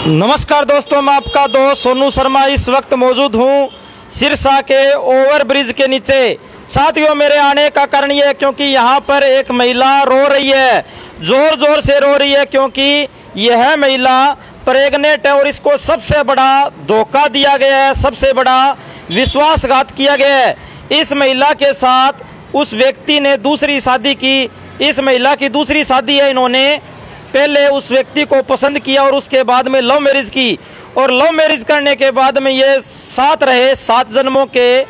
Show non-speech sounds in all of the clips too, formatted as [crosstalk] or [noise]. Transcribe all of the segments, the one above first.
नमस्कार दोस्तों, मैं आपका दोस्त सोनू शर्मा इस वक्त मौजूद हूँ सिरसा के ओवर ब्रिज के नीचे। साथियों, मेरे आने का कारण ये है क्योंकि यहाँ पर एक महिला रो रही है। ज़ोर ज़ोर से रो रही है क्योंकि यह महिला प्रेग्नेंट है और इसको सबसे बड़ा धोखा दिया गया है, सबसे बड़ा विश्वासघात किया गया है। इस महिला के साथ उस व्यक्ति ने दूसरी शादी की, इस महिला की दूसरी शादी है, इन्होंने पहले उस व्यक्ति को पसंद किया और उसके बाद में लव मैरिज की। और लव मैरिज करने के बाद में ये साथ रहे, सात जन्मों के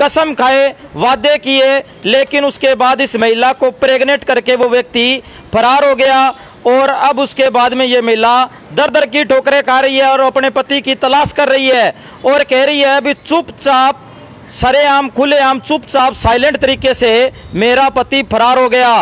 कसम खाए, वादे किए, लेकिन उसके बाद इस महिला को प्रेग्नेंट करके वो व्यक्ति फरार हो गया और अब उसके बाद में ये महिला दर दर की ठोकरें खा रही है और अपने पति की तलाश कर रही है और कह रही है, अभी चुपचाप, सरेआम, खुलेआम, चुपचाप, साइलेंट तरीके से मेरा पति फरार हो गया।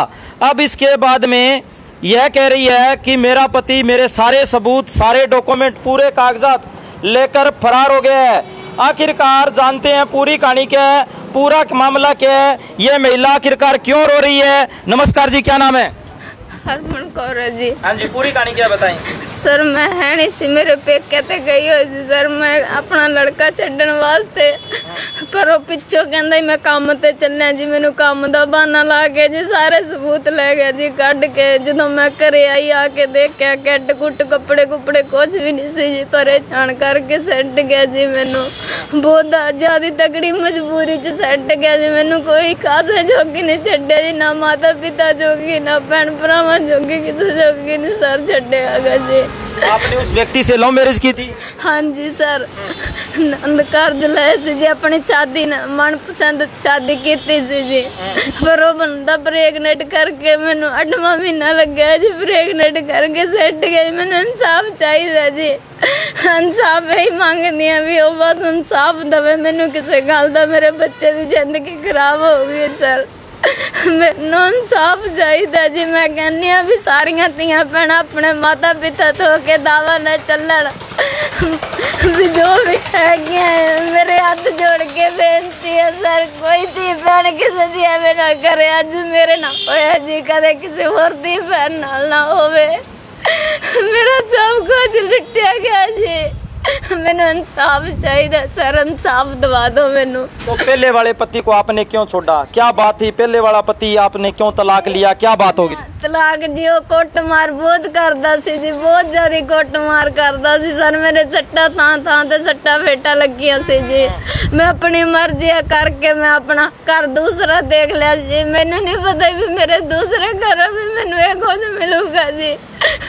अब इसके बाद में यह कह रही है कि मेरा पति, मेरे सारे सबूत, सारे डॉक्यूमेंट, पूरे कागजात लेकर फरार हो गया है। आखिरकार जानते हैं पूरी कहानी क्या है, पूरा मामला क्या है यह महिला आखिरकार क्यों रो रही है? नमस्कार जी, क्या नाम है? हरमन कौर है जी हाँ जी पूरी कहानी क्या बताएं सर मैं है नहीं सी मेरे पेके ते गई हो सी सर मैं अपना लड़का ਛੱਡਣ ਵਾਸਤੇ ਪਰ ਉਹ ਪਿੱਛੋਂ ਕਹਿੰਦਾ ਹੀ ਮੈਂ ਕੰਮ ਤੇ ਚੱਲਿਆ ਜੀ ਮੈਨੂੰ ਕੰਮ ਦਾ ਬਹਾਨਾ ਲਾ ਕੇ ਜੀ ਸਾਰੇ ਸਬੂਤ ਲੈ ਗਿਆ ਜੀ ਕੱਢ ਕੇ ਜਦੋਂ ਮੈਂ ਘਰੇ ਆਈ ਆ ਕੇ ਦੇਖਿਆ ਕੱਟ ਕੁੱਟ ਕੱਪੜੇ ਕੁੱਪੜੇ ਕੁਝ ਵੀ ਨਹੀਂ ਸੀ ਜੀ ਪਰੇਸ਼ਾਨ ਕਰਕੇ ਸੱਟ ਗਿਆ ਜੀ ਮੈਨੂੰ ਬਹੁਤ ਜ਼ਿਆਦਾ ਤਗੜੀ ਮਜਬੂਰੀ ਚ ਸੱਟ ਗਿਆ ਜੀ ਮੈਨੂੰ ਕੋਈ ਕਾਸੇ ਜੋਗੀ ਨਹੀਂ ਛੱਡਿਆ ਜੀ ਨਾ ਮਾਤਾ ਪਿਤਾ ਜੋਗੀ ਨਾ ਭੈਣ ਭਰਾਵਾਂ ਜੋਗੀ ਕਿਸੇ ਜੋਗੀ ਨਹੀਂ ਸਰ ਛੱਡਿਆ ਹੈਗਾ ਜੀ आपने उस व्यक्ति से लव मैरिज की थी ਹਾਂਜੀ ਸਰ ਨੰਦ ਕਾਰਜ ਲਏ ਸੀ ਜੀ ਆਪਣੀ ਸ਼ਾਦੀ ਨਾਲ ਮਨਪਸੰਦ ਸ਼ਾਦੀ ਕੀਤੀ ਸੀ ਜੀ ਪਰ ਉਹ ਬੰਦਾ ਪ੍ਰੈਗਨੈਂਟ ਕਰਕੇ ਮੈਨੂੰ ਅੱਠਵਾਂ ਮਹੀਨਾ ਲੱਗਿਆ ਜੀ ਪ੍ਰੈਗਨੈਂਟ ਕਰਕੇ ਸੈੱਟ ਗਿਆ ਜੀ ਮੈਨੂੰ ਇਨਸਾਫ ਚਾਹੀਦਾ ਜੀ ਇਨਸਾਫ ਹੀ ਮੰਗਦੀ ਆ ਵੀ ਉਹ ਬਸ ਇਨਸਾਫ ਦਵੇ ਮੈਨੂੰ ਕਿਸੇ ਗੱਲ ਦਾ ਮੇਰੇ ਬੱਚੇ ਦੀ ਜ਼ਿੰਦਗੀ ਖਰਾਬ ਹੋ ਗਈ ਸਰ ਮੈਨੂੰ ਇਨਸਾਫ ਚਾਹੀਦਾ ਜੀ ਮੈਂ ਕਹਿੰਨੀ ਆ ਵੀ ਸਾਰੀਆਂ ਧੀਆਂ ਭੈਣਾਂ ਆਪਣੇ ਮਾਤਾ ਪਿਤਾ ਤੋਂ ਕੇ ਦਾਵਾ ਨਾ ਚੱਲਣ ਵੀ ਜੋ ਵੀ ਹੈਗੀਆਂ ਹੈ, ਮੇਰੇ ਹੱਥ ਜੋੜ ਕੇ ਬੇਨਤੀ ਹੈ ਸਰ ਕੋਈ ਧੀ ਭੈਣ ਕਿਸੇ ਦੀ ਐਵੇਂ ਨਾ ਕਰੇ ਅੱਜ ਮੇਰੇ ਨਾਲ ਹੋਇਆ ਜੀ ਕਦੇ ਕਿਸੇ ਹੋਰ ਧੀ ਭੈਣ ਨਾਲ ਨਾ ਹੋਵੇ ਮੇਰਾ ਸਭ ਕੁਝ ਲੁੱਟਿਆ ਗਿਆ ਜੀ ਮੈਨੂੰ ਇਨਸਾਫ ਚਾਹੀਦਾ ਸਰ ਇਨਸਾਫ ਦਵਾ ਦਿਓ ਮੈਨੂੰ तो पहले वाले पति को आपने क्यों छोड़ा क्या बात थी पहले वाला पति आपने क्यों तलाक लिया क्या बात होगी ਤਲਾਕ ਜੀ ਉਹ ਕੁੱਟਮਾਰ ਬਹੁਤ ਕਰਦਾ ਸੀ ਜੀ ਬਹੁਤ ਜ਼ਿਆਦਾ ਕੁੱਟਮਾਰ ਕਰਦਾ ਸੀ ਸਰ ਮੇਰੇ ਸੱਟਾਂ ਥਾਂ ਥਾਂ ਤੇ ਸੱਟਾਂ ਫੇਟਾਂ ਲੱਗੀਆਂ ਸੀ ਜੀ ਮੈਂ ਆਪਣੀ ਮਰਜ਼ੀ ਕਰਕੇ ਮੈਂ ਆਪਣਾ ਘਰ ਦੂਸਰਾ ਦੇਖ ਲਿਆ ਜੀ ਮੈਨੂੰ ਨਹੀਂ ਪਤਾ ਵੀ ਮੇਰੇ ਦੂਸਰੇ ਘਰ ਵੀ ਮੈਨੂੰ ਇਹ ਕੁਝ ਮਿਲੂਗਾ ਜੀ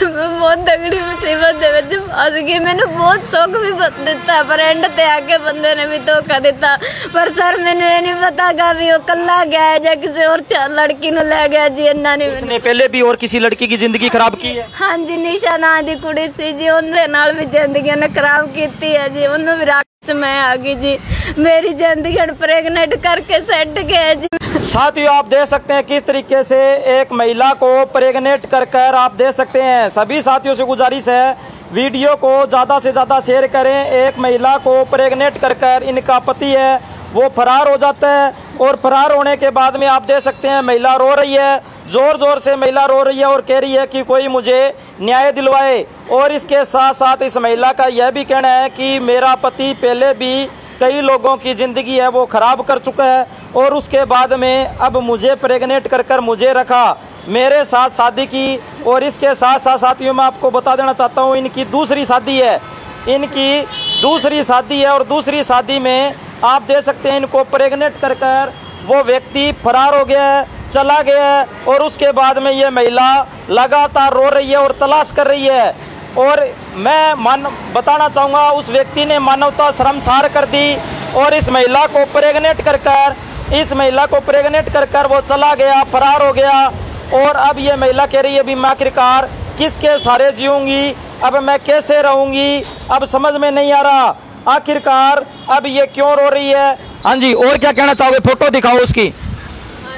मैं बहुत तगड़ी मुसीबत दे फस गई। मैंने बहुत सुख भी दिता पर एंड ते आके बंदे ने भी धोखा दिता। पर सर मैंने नहीं पता गा भी वो कला गया है जा किसी और लड़की नु लै गया जी इन्ना नहीं उसने पहले भी और किसी लड़की की ज़िंदगी खराब की है? हाँ जी निशा ना दी कुड़ी सी जी उनके नाल भी ज़िंदगी ने खराब की है जी उन्होंने भी मैं आ गई जी मेरी ज़िंदगी प्रेगनेंट करके सेट गया जी साथियों आप देख सकते हैं किस तरीके से एक महिला को प्रेगनेंट कर कर आप देख सकते हैं सभी साथियों से गुजारिश है वीडियो को ज़्यादा से ज़्यादा शेयर करें एक महिला को प्रेगनेंट कर कर इनका पति है वो फरार हो जाता है और फरार होने के बाद में आप देख सकते हैं महिला रो रही है ज़ोर ज़ोर से महिला रो रही है और कह रही है कि कोई मुझे न्याय दिलवाए। और इसके साथ साथ इस महिला का यह भी कहना है कि मेरा पति पहले भी कई लोगों की ज़िंदगी है, वो ख़राब कर चुका है और उसके बाद में अब मुझे प्रेग्नेंट कर कर मुझे रखा। मेरे साथ शादी की और इसके साथ साथ साथियों, मैं आपको बता देना चाहता हूँ, इनकी दूसरी शादी है। इनकी दूसरी शादी है और दूसरी शादी में आप दे सकते हैं, इनको प्रेग्नेंट कर कर वो व्यक्ति फरार हो गया है। चला गया है और उसके बाद में ये महिला लगातार रो रही है और तलाश कर रही है। और मैं मान, बताना चाहूँगा, उस व्यक्ति ने मानवता शर्मसार कर दी और इस महिला को प्रेग्नेंट कर कर, इस महिला को प्रेग्नेंट कर कर वो चला गया, फरार हो गया। और अब ये महिला कह रही है, अभी मैं आखिरकार किसके सारे जीऊँगी? अब मैं कैसे रहूँगी? अब समझ में नहीं आ रहा। आखिरकार अब ये क्यों रो रही है? हाँ जी, और क्या कहना चाहोगे? फ़ोटो दिखाओ उसकी।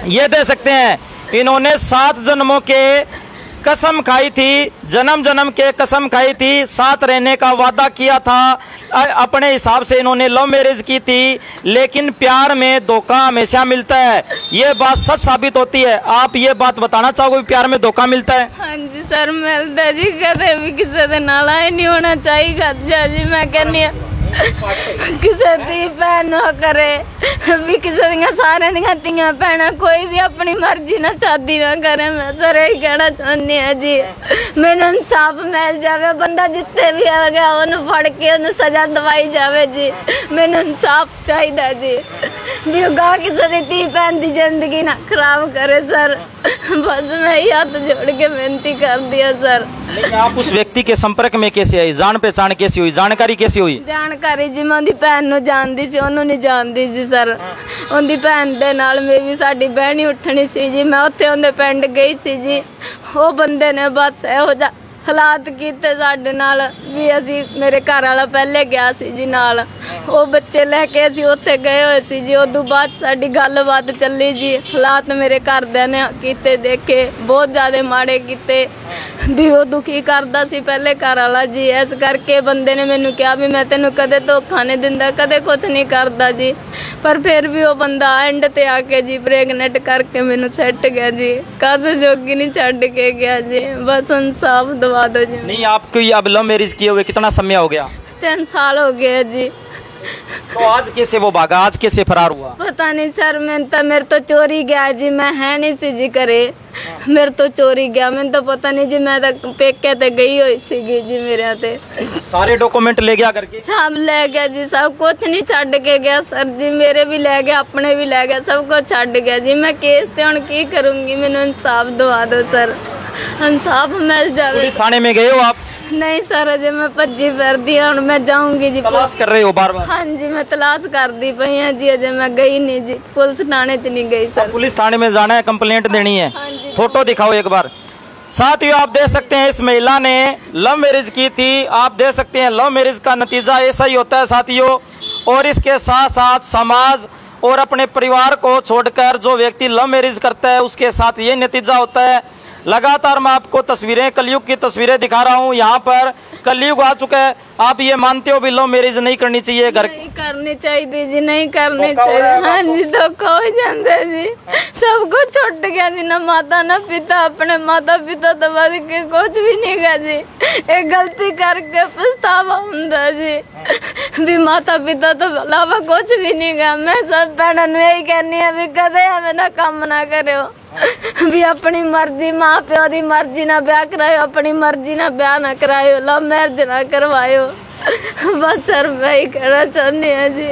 ये दे सकते हैं। इन्होंने सात जन्मों के कसम खाई थी जन्म जन्म के कसम खाई थी, साथ रहने का वादा किया था। अपने हिसाब से इन्होंने लव मैरिज की थी, लेकिन प्यार में धोखा हमेशा मिलता है। ये बात सच साबित होती है। आप ये बात बताना चाहोगे प्यार में धोखा मिलता है? हाँ जी सर, मिलता जी। कदम किसी नाला ही नहीं होना चाहिए। जी मैं कहनी हाँ। ਕਿਸੇ ਦੀ ਭੈਣ ਨਾ ਕਰੇ। ਵੀ ਕਿਸੇ ਦੀਆਂ ਸਾਰਿਆਂ ਦੀਆਂ ਧੀਆਂ ਭੈਣਾਂ, ਕੋਈ ਵੀ ਆਪਣੀ ਮਰਜ਼ੀ ਨਾਲ ਸ਼ਾਦੀ ਨਾ ਕਰੇ। ਮੈਂ ਸਰ ਇਹ ਕਹਿਣਾ ਚਾਹੁੰਦੀ ਆ ਜੀ। ਮੈਨੂੰ ਇਨਸਾਫ ਮਿਲ ਜਾਵੇ, ਬੰਦਾ ਜਿੱਥੇ ਵੀ ਆ ਗਿਆ ਉਹਨੂੰ ਫੜ ਕੇ ਉਹਨੂੰ ਸਜ਼ਾ ਦਵਾਈ ਜਾਵੇ ਜੀ। ਮੈਨੂੰ ਇਨਸਾਫ ਚਾਹੀਦਾ ਜੀ। ਵੀ ਉਹ ਗਾ ਕਿਸੇ ਦੀ ਧੀ ਭੈਣ ਦੀ ਜ਼ਿੰਦਗੀ ਨਾ ਖਰਾਬ ਕਰੇ, ਸਰ। बस मैं ही हाथ जोड़ के बेनती कर दिया सर लेकिन आप उस व्यक्ति के संपर्क में कैसे आई जान पहचान कैसी हुई जानकारी कैसी हुई ਜਾਣਕਾਰੀ ਜੀ ਮੈਂ ਉਹਦੀ ਭੈਣ ਨੂੰ ਜਾਣਦੀ ਸੀ ਉਹਨੂੰ ਨਹੀਂ ਜਾਣਦੀ ਸੀ ਸਰ ਉਹਦੀ ਭੈਣ ਦੇ ਨਾਲ ਮੇਰੀ ਵੀ ਸਾਡੀ ਬਹਿਣੀ ਉੱਠਣੀ ਸੀ ਜੀ ਮੈਂ ਉੱਥੇ ਉਹਦੇ ਪਿੰਡ ਗਈ ਸੀ ਜੀ ਉਹ ਬੰਦੇ ਨੇ ਬਸ ਇਹੋ ਜਿਹਾ ਹਾਲਾਤ ਕੀਤੇ ਸਾਡੇ ਨਾਲ ਵੀ ਅਸੀਂ ਮੇਰੇ ਘਰ ਵਾਲਾ ਪਹਿਲੇ ਗਿਆ ਸੀ ਜੀ ਨਾਲ ਉਹ ਬੱਚੇ ਲੈ ਕੇ ਅਸੀਂ ਉੱਥੇ ਗਏ ਹੋਏ ਸੀ ਜੀ ਉਦੋਂ ਬਾਅਦ ਸਾਡੀ ਗੱਲਬਾਤ ਚੱਲੀ ਜੀ ਹਾਲਾਤ ਮੇਰੇ ਘਰਦਿਆਂ ਨੇ ਕੀਤੇ ਦੇਖੇ ਬਹੁਤ ਜ਼ਿਆਦਾ ਮਾੜੇ ਕੀਤੇ ਵੀ ਉਹ ਦੁਖੀ ਕਰਦਾ ਸੀ ਪਹਿਲੇ ਘਰ ਵਾਲਾ ਜੀ ਇਸ ਕਰਕੇ ਬੰਦੇ ਨੇ ਮੈਨੂੰ ਕਿਹਾ ਵੀ ਮੈਂ ਤੈਨੂੰ ਕਦੇ ਧੋਖਾ ਨਹੀਂ ਦਿੰਦਾ ਕਦੇ ਕੁਝ ਨਹੀਂ ਕਰਦਾ ਜੀ ਪਰ ਫਿਰ ਵੀ ਉਹ ਬੰਦਾ ਐਂਡ ਤੇ ਆ ਕੇ ਜੀ ਪ੍ਰੈਗਨੈਂਟ ਕਰਕੇ ਮੈਨੂੰ ਛੱਡ ਗਿਆ ਜੀ ਕਦ ਜੋਗੀ ਨਹੀਂ ਛੱਡ ਕੇ ਗਿਆ ਜੀ ਬਸ ਇਨਸਾਫ ਦਵਾ ਦਿਓ ਜੀ नहीं आपको ये अब लव मैरिज किए हुए कितना समय हो गया ਤਿੰਨ ਸਾਲ ਹੋ ਗਏ ਜੀ तो आज कैसे वो भागा? आज कैसे फरार हुआ? पता नहीं सर मैं तो मेरे तो चोरी गया जी मैं है नहीं सी जी करे। हाँ। मेरे तो चोरी गया मैंने तो पता नहीं जी मैं तो पेक तो गई हो सीगी जी मेरे आते सारे डॉक्यूमेंट ले गया करके सब ले गया जी सब कुछ नहीं छड़ के गया सर जी मेरे भी ले गया अपने भी ले गया सब कुछ छड़ गया जी। मैं केस से हूँ की करूँगी? मैंने इंसाफ दवा दो सर। इंसाफ मिल जाए थाने में गए हो आप? नहीं सर अजय मैं भजी फिरदी हूँ मैं जाऊँगी जी। तलाश कर रहे हो बार बार? हाँ जी मैं तलाश करती पई हाँ जी अजय मैं गई नहीं जी। पुलिस थाने च नहीं गई सर। पुलिस थाने में जाना है कंप्लेंट देनी है। हाँ फ़ोटो दिखाओ एक बार। साथियों आप देख सकते हैं इस महिला ने लव मैरिज की थी। आप देख सकते हैं लव मैरिज का नतीजा ऐसा ही होता है साथियों। और इसके साथ साथ समाज और अपने परिवार को छोड़कर जो व्यक्ति लव मैरिज करता है उसके साथ ये नतीजा होता है लगातार मैं आपको तस्वीरें कलयुग की तस्वीरें दिखा रहा हूँ। यहाँ पर कलयुग आ चुका है। आप ये मानते हो बिल्लो मेरिज नहीं करनी चाहिए घर नहीं करनी चाहिए जी नहीं करनी चाहिए। हाँ जी धोखा हो जाता जी। सब कुछ छुट गया जी ना माता ना पिता अपने माता पिता तो बद के कुछ भी नहीं गया जी। एक गलती करके पछतावा होता जी। भी माता पिता तो अलावा कुछ भी नहीं गया। मैं सब पढ़ने यही कहनी है भी कदे हमें ना कम ना करो [laughs] ਵੀ ਆਪਣੀ ਮਰਜ਼ੀ ਮਾਂ ਪਿਓ ਦੀ ਮਰਜ਼ੀ ਨਾਲ ਵਿਆਹ ਕਰਾਇਓ ਆਪਣੀ ਮਰਜ਼ੀ ਨਾਲ ਵਿਆਹ ਨਾ ਕਰਾਇਓ ਲਵ ਮੈਰਿਜ ਨਾ ਕਰਵਾਇਓ [laughs] बस सर मैं ही कहना चाहनी है जी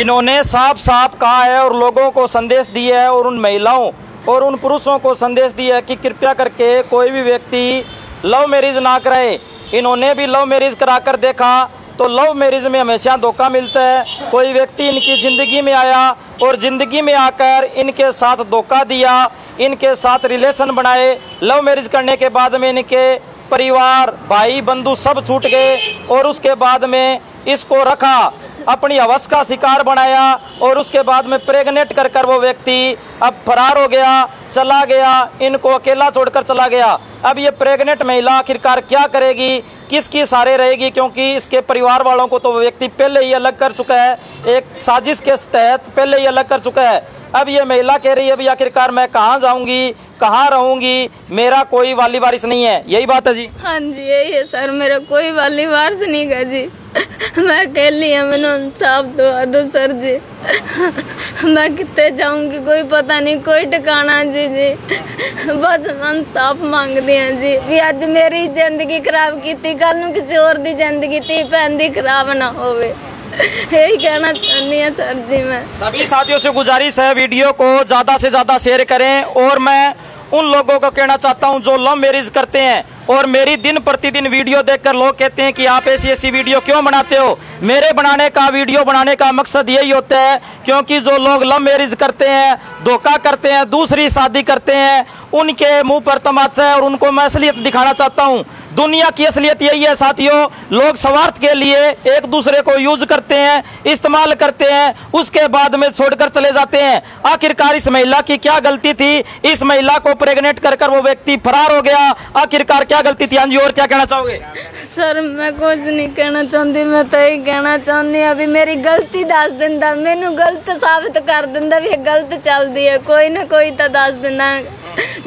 इन्होंने साफ साफ कहा है और लोगों को संदेश दिया है और उन महिलाओं और उन पुरुषों को संदेश दिया है कि कृपया करके कोई भी व्यक्ति लव मैरिज ना कराए इन्होंने भी लव मैरिज कराकर देखा तो लव मैरिज में हमेशा धोखा मिलता है कोई व्यक्ति इनकी ज़िंदगी में आया और ज़िंदगी में आकर इनके साथ धोखा दिया इनके साथ रिलेशन बनाए। लव मैरिज करने के बाद में इनके परिवार, भाई, बंधु सब छूट गए और उसके बाद में इसको रखा, अपनी हवस का शिकार बनाया और उसके बाद में प्रेग्नेंट कर कर वो व्यक्ति अब फरार हो गया, चला गया, इनको अकेला छोड़कर चला गया। अब ये प्रेग्नेंट महिला आखिरकार क्या करेगी? किसकी सारे रहेगी? क्योंकि इसके परिवार वालों को तो व्यक्ति पहले ही अलग कर चुका है। एक साजिश के तहत पहले ही अलग कर चुका है। अब ये महिला कह रही है, अभी आखिरकार मैं कहाँ जाऊँगी? कहाँ रहूँगी? मेरा कोई वाली वारिस नहीं है। यही बात है जी। हाँ जी, यही है सर, मेरा कोई वाली वारिस नहीं है जी। मैं अकेली है, मैंने इंसाफ दो दो सर जी। मैं कितने जाऊँगी, कोई पता नहीं, कोई ठिकाना जी जी। बस मन साफ़ मांग दिया जी, भी अज मेरी ज़िंदगी खराब की कल किसी और ज़िंदगी थी, भैन की खराब ना होवे। यही कहना चाहनी है सर जी मैं। सभी साथियों से गुजारिश है वीडियो को ज़्यादा से ज़्यादा शेयर करें और मैं उन लोगों को कहना चाहता हूँ जो लव मैरिज करते हैं और मेरी दिन प्रतिदिन वीडियो देखकर लोग कहते हैं कि आप ऐसी ऐसी वीडियो क्यों बनाते हो? मेरे बनाने का, वीडियो बनाने का मकसद यही होता है क्योंकि जो लोग लव मैरिज करते हैं, धोखा करते हैं, दूसरी शादी करते हैं, उनके मुँह पर तमाचा है और उनको मैं असलियत दिखाना चाहता हूँ। दुनिया की असलियत यही है साथियों, लोग स्वार्थ के लिए एक दूसरे को यूज़ करते हैं, इस्तेमाल करते हैं, उसके बाद में छोड़कर चले जाते हैं। आखिरकार इस महिला की क्या गलती थी? इस महिला को प्रेग्नेंट कर कर वो व्यक्ति फरार हो गया। आखिरकार क्या गलती थी? हाँ और क्या कहना चाहोगे? सर, मैं कुछ नहीं कहना चाहती, मैं तो यही कहना चाहती अभी मेरी गलती दस दिन मेनू गलत साबित कर दिता भी गलत चल दी है। कोई ना कोई तो दस देना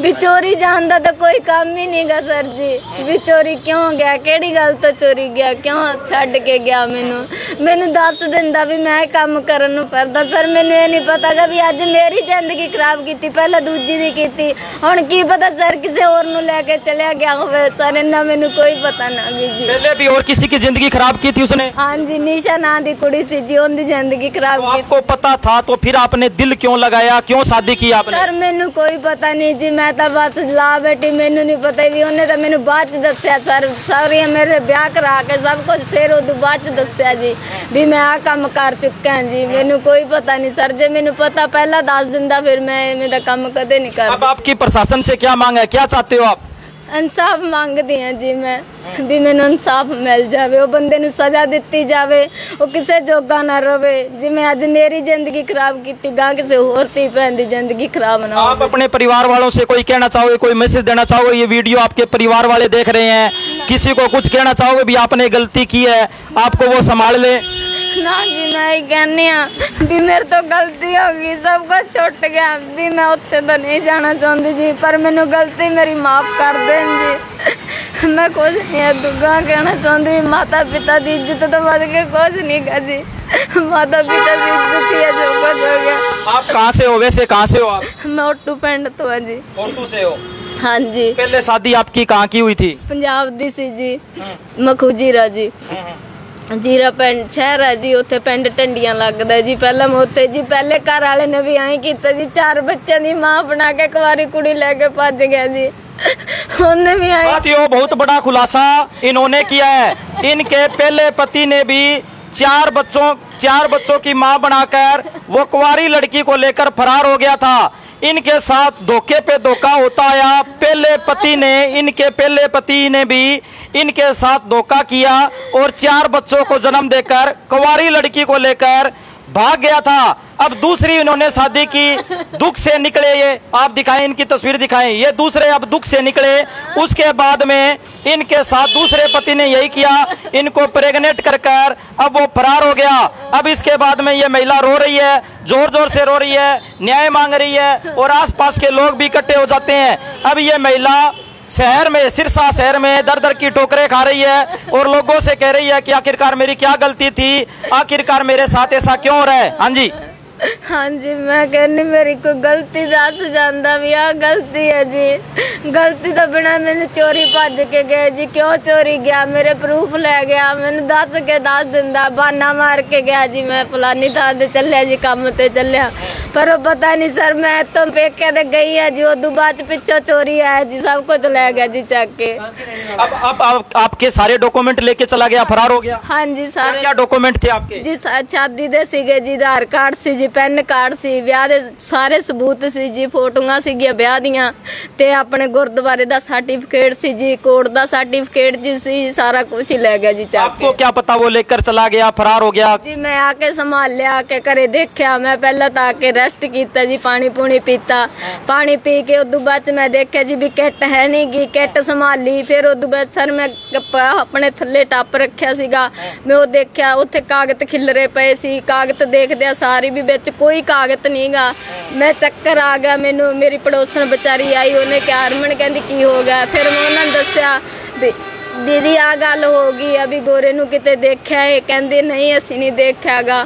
बिचोरी जानदा तो कोई काम ही नहीं गा सर जी। बिचोरी क्यों गया? केड़ी गल तो चोरी गया? क्यों छड़ के गया मेनू? मेनू दस दिन भी मैं काम करन नु सर मैनू ये नहीं पता गा भी अज मेरी ज़िंदगी खराब की पहला दूजी दी की हूँ की पता सर किसी और नु चलिया गया हो सर इन्ना मैनू कोई पता ना जी। पहले भी और किसी की ज़िंदगी खराब की थी उसने? हाँ जी निशा ना दी कुड़ी सी जी उनकी ज़िंदगी खराब तो आपको पता था तो फिर आपने दिल क्यों लगाया? क्यों शादी की आपने? सर मैनू कोई पता नहीं ਜੀ ਮੈਂ ਤਾਂ ਬਸ ਲਾ ਬੈਠੀ ਮੈਨੂੰ ਨਹੀਂ ਪਤਾ ਵੀ ਉਹਨੇ ਤਾਂ ਮੈਨੂੰ ਬਾਅਦ ਚ ਦੱਸਿਆ ਸਰ ਸਾਰੀਆਂ ਮੇਰੇ ਵਿਆਹ ਕਰਾ ਕੇ ਸਭ ਕੁਝ ਫਿਰ ਉਦੋਂ ਬਾਅਦ ਚ ਦੱਸਿਆ ਜੀ ਵੀ ਮੈਂ ਆਹ ਕੰਮ ਕਰ ਚੁੱਕਾ ਜੀ ਮੈਨੂੰ ਕੋਈ ਪਤਾ ਨਹੀਂ ਸਰ ਜੇ ਮੈਨੂੰ ਪਤਾ ਪਹਿਲਾਂ ਦੱਸ ਦਿੰਦਾ ਫਿਰ ਮੈਂ ਐਵੇਂ ਦਾ ਕੰਮ ਕਦੇ ਨਹੀਂ अब ਕਰਦੀ आपकी प्रशासन से क्या मांग है क्या चाहते हो आप ਇਨਸਾਫ ਮੰਗਦੀ ਹਾਂ ਜੀ ਮੈਂ ਵੀ ਮੈਨੂੰ ਇਨਸਾਫ ਮਿਲ ਜਾਵੇ ਉਹ ਬੰਦੇ ਨੂੰ ਸਜ਼ਾ ਦਿੱਤੀ ਜਾਵੇ ਉਹ ਕਿਸੇ ਜੋਗਾ ਨਾ ਰਵੇ ਜਿਵੇਂ ਅੱਜ ਮੇਰੀ ਜ਼ਿੰਦਗੀ ਖਰਾਬ ਕੀਤੀ ਗਾਂ ਕਿਸੇ ਹੋਰ ਧੀ ਭੈਣ ਦੀ ਜ਼ਿੰਦਗੀ ਖਰਾਬ ਨਾ आप ਹੋਵੇ अपने परिवार वालों से कोई कहना चाहोगे कोई मैसेज देना चाहोगे ये वीडियो आपके परिवार वाले देख रहे हैं किसी को कुछ कहना चाहोगे भी आपने गलती की है आपको वो संभाल ले ना जी मैं कहनी हाँ भी मेरे तो गलती हो सब कुछ छुट गया। भी मैं उत्थे तो नहीं जाना चाहती जी पर मैनू गलती मेरी माफ़ कर दें जी। मैं कुछ नहीं है कहना चाहती माता पिता की इज़्ज़त तो बद के कुछ नहीं कर जी माता पिता की इज़्ज़त ही है जो कुछ हो गया। आप कहाँ से हो? वैसे कहाँ से हो आप? मैं ओटू पिंड तो है जी। ओटू से हो? हाँ जी। पहले शादी आपकी कहाँ की हुई थी? पंजाब दी सी जी हाँ। मखूजीरा जी। हाँ, ਜੀਰਾ ਪਿੰਡ ਸ਼ਹਿਰ ਹੈ ਜੀ ਉੱਥੇ ਪਿੰਡ ਟੰਡੀਆਂ ਲੱਗਦਾ ਜੀ ਪਹਿਲਾਂ ਮੈਂ ਉੱਥੇ ਜੀ ਪਹਿਲੇ ਘਰ ਵਾਲੇ ਨੇ ਵੀ ਐਂ ਕੀਤਾ ਜੀ ਚਾਰ ਬੱਚਿਆਂ ਦੀ ਮਾਂ ਬਣਾ ਕੇ ਕੁਆਰੀ ਕੁੜੀ ਲੈ ਕੇ ਭੱਜ ਗਿਆ ਜੀ ਉਹਨੇ ਵੀ ਐਂ साथियों बहुत बड़ा खुलासा इन्होंने किया है इनके पहले पति ने भी चार बच्चों चार बच्चों की मां बनाकर वो कुंवारी लड़की को लेकर फरार हो गया था इनके साथ धोखे पे धोखा होता आया। पहले पति ने, इनके पहले पति ने भी इनके साथ धोखा किया और चार बच्चों को जन्म देकर, कुंवारी लड़की को लेकर भाग गया था। अब दूसरी इन्होंने शादी की। दुख से निकले ये। आप दिखाएँ, इनकी तस्वीर दिखाएँ। ये दूसरे अब दुख से निकले। उसके बाद में इनके साथ दूसरे पति ने यही किया। इनको प्रेग्नेंट कर कर अब वो फरार हो गया। अब इसके बाद में ये महिला रो रही है। ज़ोर ज़ोर से रो रही है। न्याय मांग रही है। और आसपास के लोग भी इकट्ठे हो जाते हैं। अब ये महिला शहर में, सिरसा शहर में दर दर की टोकरे खा रही है और लोगों से कह रही है कि आखिरकार मेरी क्या गलती थी? आखिरकार मेरे साथ ऐसा क्यों हो रहा है? हाँ जी। हाँ जी, मैं कहनी मेरी को गलती दस जाता भी आ गलती है जी। गलती तो बिना मैंने चोरी भज के गए जी। क्यों चोरी गया? मेरे प्रूफ ले गया, मैंने दस के दस दिन का बहाना मार के गया जी। मैं फलानी थान चलिया जी, काम से चलिया। ਪਤਾ ਨਹੀਂ ਸਰ ਮੈਂ ਤੋਂ ਪੇਕੇ ਤੇ ਗਈ ਆ ਜੀ ਉਦੋਂ ਬਾਅਦ ਚ ਪਿੱਛੋਂ ਚੋਰੀ ਆਇਆ ਜੀ ਸਭ ਕੁਝ ਲੈ ਗਿਆ ਜੀ ਚੱਕ ਕੇ अब अब आप, आपके सारे डॉक्यूमेंट लेके चला गया फरार हो गया ਹਾਂਜੀ क्या ਸਾਰੇ क्या डॉक्यूमेंट थे आपके ਜੀ ਸਾ- ਸ਼ਾਦੀ ਦੇ ਸੀਗੇ ਜੀ ਆਧਾਰ ਕਾਰਡ ਸੀ ਜੀ ਪੈਨ ਕਾਰਡ ਸੀ ਵਿਆਹ ਦੇ ਸਾਰੇ ਸਬੂਤ ਸੀ ਜੀ ਫੋਟੋਆਂ ਸੀਗੀਆਂ ਵਿਆਹ ਦੀਆਂ ਤੇ ਆਪਣੇ ਗੁਰਦੁਆਰੇ ਦਾ ਸਰਟੀਫਿਕੇਟ ਸੀ ਜੀ ਕੋਰਟ ਦਾ ਸਰਟੀਫਿਕੇਟ ਜੀ ਸੀ ਸਾਰਾ ਕੁਝ ਹੀ ਲੈ ਗਿਆ ਜੀ ਚੱਕ आपको ਕੇ क्या पता वो लेकर चला गया फरार हो गया ਜੀ ਮੈਂ ਆ ਕੇ ਸੰਭਾਲਿਆ ਆ ਕੇ ਘਰੇ ਦੇਖਿਆ ਮੈਂ ਪਹਿਲਾਂ ਤਾਂ ਆ ਕੇ ਰੈਸਟ ਕੀਤਾ ਜੀ ਪਾਣੀ ਪੂਣੀ ਪੀਤਾ ਪਾਣੀ ਪੀ ਕੇ ਉਦੋਂ ਬਾਅਦ 'ਚ ਮੈਂ ਦੇਖਿਆ ਜੀ ਵੀ ਕਿੱਟ ਹੈ ਨਹੀਂ ਗੀ ਕਿੱਟ ਸੰਭਾਲੀ ਫਿਰ ਉਦੋਂ ਬਾਅਦ ਸਰ ਮੈਂ ਕੱਪ- ਆਪਣੇ ਥੱਲੇ ਟੱਪ ਰੱਖਿਆ ਸੀਗਾ ਮੈਂ ਉਹ ਦੇਖਿਆ ਉੱਥੇ ਕਾਗਜ਼ ਖਿਲਰੇ ਪਏ ਸੀ ਕਾਗਜ਼ ਦੇਖਦਿਆਂ ਸਾਰੀ ਵੀ ਵਿੱਚ ਕੋਈ ਕਾਗਜ਼ ਨਹੀਂਗਾ ਮੈਂ ਚੱਕਰ ਆ ਗਿਆ ਮੈਨੂੰ ਮੇਰੀ ਪੜੋਸਣ ਵਿਚਾਰੀ ਆਈ ਉਹਨੇ ਕਿਹਾ ਹਰਮਨ ਕਹਿੰਦੀ ਕੀ ਹੋ ਗਿਆ ਫਿਰ ਮੈਂ ਉਹਨਾਂ ਨੂੰ ਦੱਸਿਆ ਵੀ ਦੀਦੀ ਆ ਗੱਲ ਹੋ ਗਈ ਅਭੀ ਗੋਰੇ ਨੂੰ ਕਿਤੇ ਦੇਖਿਆ ਏ ਕਹਿੰਦੇ ਨਹੀਂ ਅਸੀਂ ਨਹੀਂ ਦੇਖਿਆਗਾ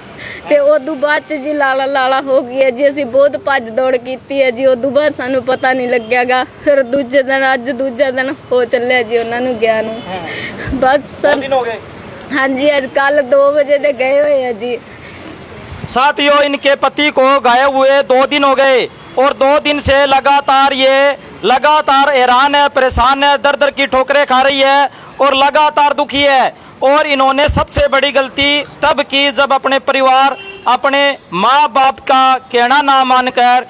ਤੇ ਉਦੋਂ ਬਾਅਦ ਚ ਜੀ ਲਾਲਾ ਲਾਲਾ ਹੋ ਗਈ ਹੈ ਜੀ ਅਸੀਂ ਬਹੁਤ ਭੱਜ ਦੌੜ ਕੀਤੀ ਹੈ ਜੀ ਉਦੋਂ ਬਾਅਦ ਸਾਨੂੰ ਪਤਾ ਨਹੀਂ ਲੱਗਿਆਗਾ ਫਿਰ ਦੂਜੇ ਦਿਨ ਅੱਜ ਦੂਜਾ ਦਿਨ ਹੋ ਚੱਲਿਆ ਜੀ ਉਹਨਾਂ ਨੂੰ ਗਿਆ ਨੂੰ ਬਸ दो ਸਰ दिन हो गए ਹਾਂਜੀ ਅੱਜ ਕੱਲ 2 ਵਜੇ ਦੇ ਗਏ ਹੋਏ ਆ ਜੀ साथियों इनके पति को गायब हुए दो दिन हो गए और दो दिन से लगातार ये लगातार हैरान है परेशान है दर दर की ठोकरें खा रही है और लगातार दुखी है और इन्होंने सबसे बड़ी गलती तब की जब अपने परिवार, अपने माँ बाप का कहना ना मानकर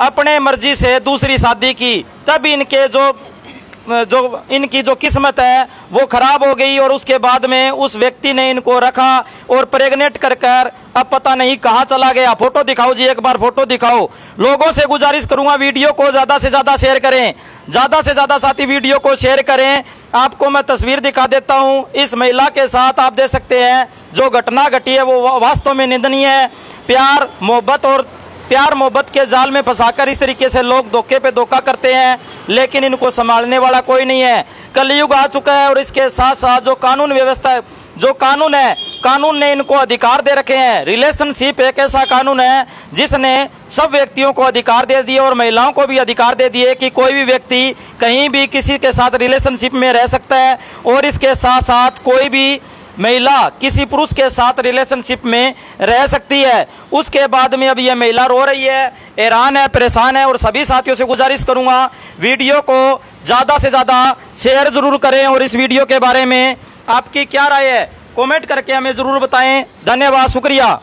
अपने मर्ज़ी से दूसरी शादी की। तब इनके जो जो इनकी जो किस्मत है, वो खराब हो गई और उसके बाद में उस व्यक्ति ने इनको रखा और प्रेग्नेंट कर कर अब पता नहीं कहाँ चला गया। फ़ोटो दिखाओ जी, एक बार फ़ोटो दिखाओ। लोगों से गुजारिश करूँगा वीडियो को ज़्यादा से ज़्यादा शेयर करें। ज़्यादा से ज़्यादा साथी वीडियो को शेयर करें। आपको मैं तस्वीर दिखा देता हूँ। इस महिला के साथ आप देख सकते हैं, जो घटना घटी है वो, वास्तव में निंदनीय है। प्यार, मोहब्बत और प्यार मोहब्बत के जाल में फंसाकर इस तरीके से लोग धोखे पे धोखा करते हैं, लेकिन इनको संभालने वाला कोई नहीं है। कलयुग आ चुका है और इसके साथ साथ जो कानून व्यवस्था, जो कानून है, कानून ने इनको अधिकार दे रखे हैं। रिलेशनशिप एक ऐसा कानून है, जिसने सब व्यक्तियों को अधिकार दे दिए और महिलाओं को भी अधिकार दे दिए कि कोई भी व्यक्ति कहीं भी किसी के साथ रिलेशनशिप में रह सकता है और इसके साथ साथ कोई भी महिला किसी पुरुष के साथ रिलेशनशिप में रह सकती है। उसके बाद में अब यह महिला रो रही है, हैरान है, परेशान है और सभी साथियों से गुजारिश करूँगा, वीडियो को ज़्यादा से ज़्यादा शेयर ज़रूर करें और इस वीडियो के बारे में आपकी क्या राय है कमेंट करके हमें ज़रूर बताएँ। धन्यवाद, शुक्रिया।